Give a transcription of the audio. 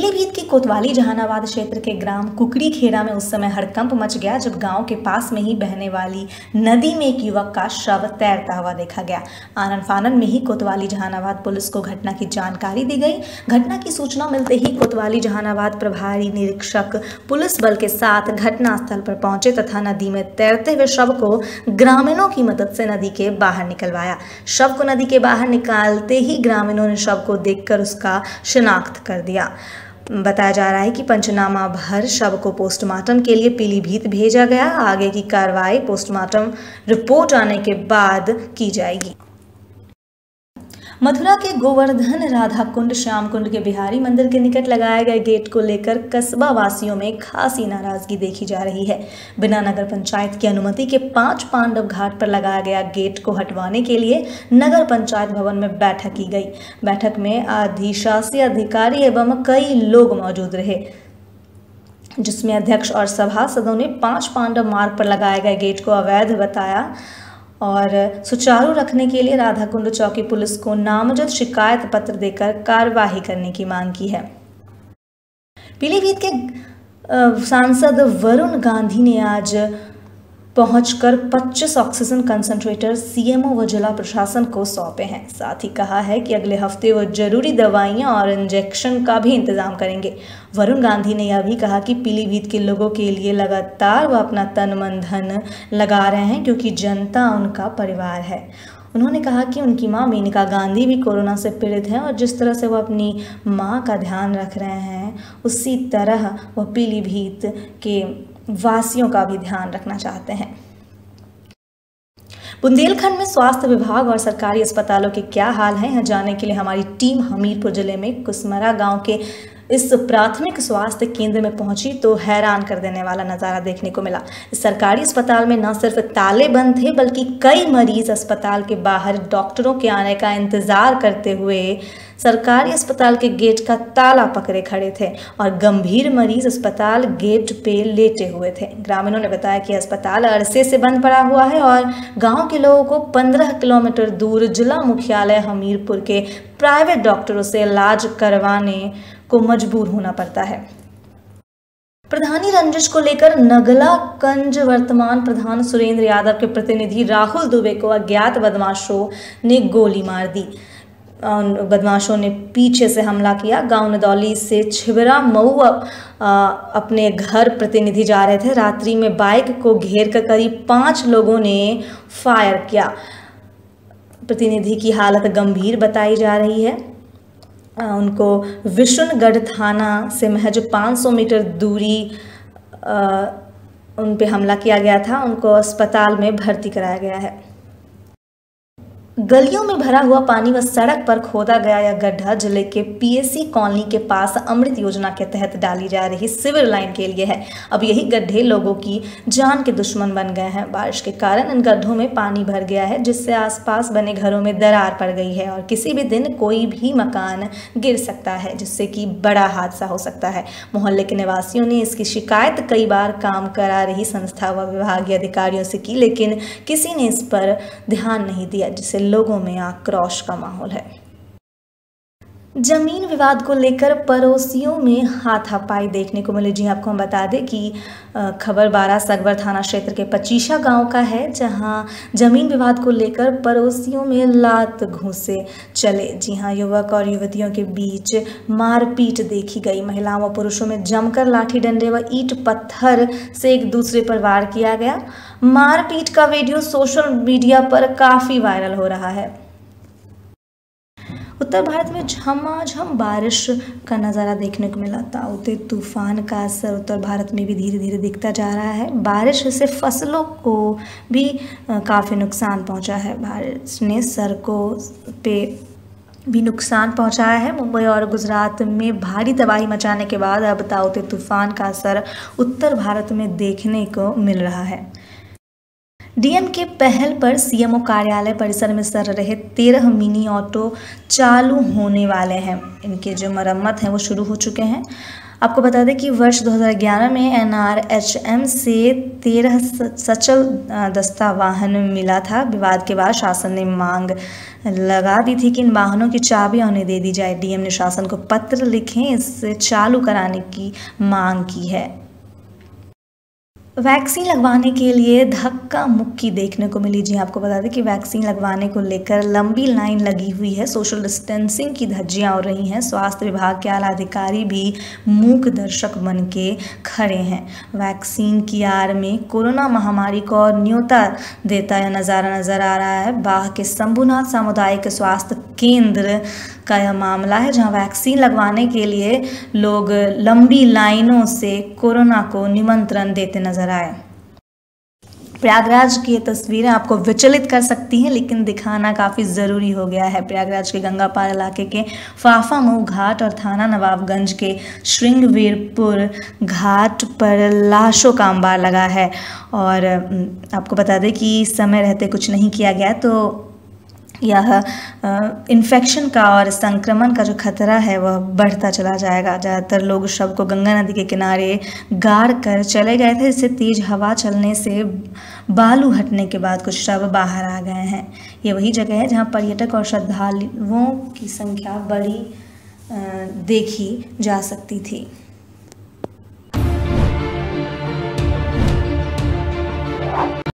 पीलीभीत की कोतवाली जहानाबाद क्षेत्र के ग्राम कुकड़ी खेड़ा में उस समय हड़कंप मच गया, जब गाँव के पास में ही बहने वाली नदी में एक युवक का शव तैरता हुआ देखा गया। आनंद फानन में ही कोतवाली जहानाबाद पुलिस को घटना की जानकारी दी गई। घटना की सूचना मिलते ही कोतवाली जहानाबाद प्रभारी निरीक्षक पुलिस बल के साथ घटनास्थल पर पहुँचे तथा नदी में तैरते हुए शव को ग्रामीणों की मदद से नदी के बाहर निकलवाया। शव को नदी के बाहर निकालते ही ग्रामीणों ने शव को देखकर उसका शिनाख्त कर दिया। बताया जा रहा है कि पंचनामा भर शव को पोस्टमार्टम के लिए पीलीभीत भेजा गया। आगे की कार्रवाई पोस्टमार्टम रिपोर्ट आने के बाद की जाएगी। मथुरा के गोवर्धन राधा कुंड श्याम कुंड के बिहारी मंदिर के निकट लगाए गए गेट को लेकर कस्बा वासियों में खासी नाराज़गी देखी जा रही है। बिना नगर पंचायत की अनुमति के पाँच पांडव घाट पर लगाया गया गेट को हटवाने के लिए नगर पंचायत भवन में बैठक की गई। बैठक में अधिशासी अधिकारी एवं कई लोग मौजूद रहे, जिसमें अध्यक्ष और सभासदों ने पाँच पांडव मार्ग पर लगाए गए गेट को अवैध बताया और सुचारू रखने के लिए राधा कुंड चौकी पुलिस को नामजद शिकायत पत्र देकर कार्यवाही करने की मांग की है। पीलीभीत के सांसद वरुण गांधी ने आज पहुंचकर 25 ऑक्सीजन कंसंट्रेटर सीएमओ व जिला प्रशासन को सौंपे हैं। साथ ही कहा है कि अगले हफ़्ते वो ज़रूरी दवाइयाँ और इंजेक्शन का भी इंतज़ाम करेंगे। वरुण गांधी ने यह भी कहा कि पीलीभीत के लोगों के लिए लगातार वह अपना तन, मन, धन लगा रहे हैं क्योंकि जनता उनका परिवार है। उन्होंने कहा कि उनकी माँ मेनका गांधी भी कोरोना से पीड़ित हैं और जिस तरह से वो अपनी माँ का ध्यान रख रहे हैं, उसी तरह वह पीलीभीत के वासियों का भी ध्यान रखना चाहते हैं। बुंदेलखंड में स्वास्थ्य विभाग और सरकारी अस्पतालों के क्या हाल है, यहाँ जाने के लिए हमारी टीम हमीरपुर ज़िले में कुसमरा गाँव के इस प्राथमिक स्वास्थ्य केंद्र में पहुँची तो हैरान कर देने वाला नज़ारा देखने को मिला। सरकारी अस्पताल में न सिर्फ़ ताले बंद थे, बल्कि कई मरीज़ अस्पताल के बाहर डॉक्टरों के आने का इंतज़ार करते हुए सरकारी अस्पताल के गेट का ताला पकड़े खड़े थे और गंभीर मरीज़ अस्पताल गेट पे लेटे हुए थे। ग्रामीणों ने बताया कि अस्पताल अरसे से बंद पड़ा हुआ है और गाँव के लोगों को 15 किलोमीटर दूर जिला मुख्यालय हमीरपुर के प्राइवेट डॉक्टरों से इलाज करवाने को मजबूर होना पड़ता है। प्रधानी रंजिश को लेकर नगला कंज वर्तमान प्रधान सुरेंद्र यादव के प्रतिनिधि राहुल दुबे को अज्ञात बदमाशों ने गोली मार दी। बदमाशों ने पीछे से हमला किया। गाँव नदौली से छिबरा मऊ अपने घर प्रतिनिधि जा रहे थे। रात्रि में बाइक को घेर कर करीब पाँच लोगों ने फायर किया। प्रतिनिधि की हालत गंभीर बताई जा रही है। उनको विशुनगढ़ थाना से महज 500 मीटर दूरी उन पे हमला किया गया था। उनको अस्पताल में भर्ती कराया गया है। गलियों में भरा हुआ पानी व सड़क पर खोदा गया यह गड्ढा ज़िले के पीएससी कॉलोनी के पास अमृत योजना के तहत डाली जा रही सिविल लाइन के लिए है। अब यही गड्ढे लोगों की जान के दुश्मन बन गए हैं। बारिश के कारण इन गड्ढों में पानी भर गया है, जिससे आसपास बने घरों में दरार पड़ गई है और किसी भी दिन कोई भी मकान गिर सकता है, जिससे कि बड़ा हादसा हो सकता है। मोहल्ले के निवासियों ने इसकी शिकायत कई बार काम करा रही संस्था व विभागीय अधिकारियों से की, लेकिन किसी ने इस पर ध्यान नहीं दिया, जिससे लोगों में आक्रोश का माहौल है। ज़मीन विवाद को लेकर पड़ोसियों में हाथापाई देखने को मिली। जी आपको हम बता दें कि खबर बारह सगवर थाना क्षेत्र के पचीशा गाँव का है, जहाँ ज़मीन विवाद को लेकर पड़ोसियों में लात घूसे चले। जी हाँ, युवक और युवतियों के बीच मारपीट देखी गई। महिलाओं व पुरुषों में जमकर लाठी डंडे व ईट पत्थर से एक दूसरे पर वार किया गया। मारपीट का वीडियो सोशल मीडिया पर काफ़ी वायरल हो रहा है। उत्तर भारत में झमाझम बारिश का नज़ारा देखने को मिला। ताउते तूफ़ान का असर उत्तर भारत में भी धीरे धीरे दिखता जा रहा है। बारिश से फ़सलों को भी काफ़ी नुकसान पहुँचा है। बारिश ने सड़कों पे भी नुकसान पहुँचाया है। मुंबई और गुजरात में भारी तबाही मचाने के बाद अब ताउते तूफ़ान का असर उत्तर भारत में देखने को मिल रहा है। डीएम के पहल पर सीएमओ कार्यालय परिसर में सर रहे तेरह मिनी ऑटो चालू होने वाले हैं। इनके जो मरम्मत हैं, वो शुरू हो चुके हैं। आपको बता दें कि वर्ष 2011 में एनआरएचएम से तेरह सचल दस्ता वाहन मिला था। विवाद के बाद शासन ने मांग लगा दी थी कि इन वाहनों की चाबियाँ उन्हें दे दी जाए। डीएम ने शासन को पत्र लिखें इससे चालू कराने की मांग की है। वैक्सीन लगवाने के लिए धक्का मुक्की देखने को मिली। जी आपको बता दें कि वैक्सीन लगवाने को लेकर लंबी लाइन लगी हुई है। सोशल डिस्टेंसिंग की धज्जियाँ हो रही हैं। स्वास्थ्य विभाग के आला अधिकारी भी मूक दर्शक बन के खड़े हैं। वैक्सीन की आड़ में कोरोना महामारी को और न्योता देता यह नज़ारा नज़र आ रहा है। बाह के शंभुनाथ सामुदायिक स्वास्थ्य केंद्र का यह मामला है, जहाँ वैक्सीन लगवाने के लिए लोग लंबी लाइनों से कोरोना को निमंत्रण देते नज़र आए। प्रयागराज की ये तस्वीरें आपको विचलित कर सकती हैं, लेकिन दिखाना काफ़ी ज़रूरी हो गया है। प्रयागराज के गंगापार इलाके के फाफामऊ घाट और थाना नवाबगंज के श्रृंगवीरपुर घाट पर लाशों का अंबार लगा है। और आपको बता दें कि समय रहते कुछ नहीं किया गया तो यह इन्फेक्शन का और संक्रमण का जो खतरा है, वह बढ़ता चला जाएगा। ज़्यादातर लोग शव को गंगा नदी के किनारे गाड़ कर चले गए थे। इससे तेज़ हवा चलने से बालू हटने के बाद कुछ शव बाहर आ गए हैं। ये वही जगह है जहाँ पर्यटक और श्रद्धालुओं की संख्या बड़ी देखी जा सकती थी।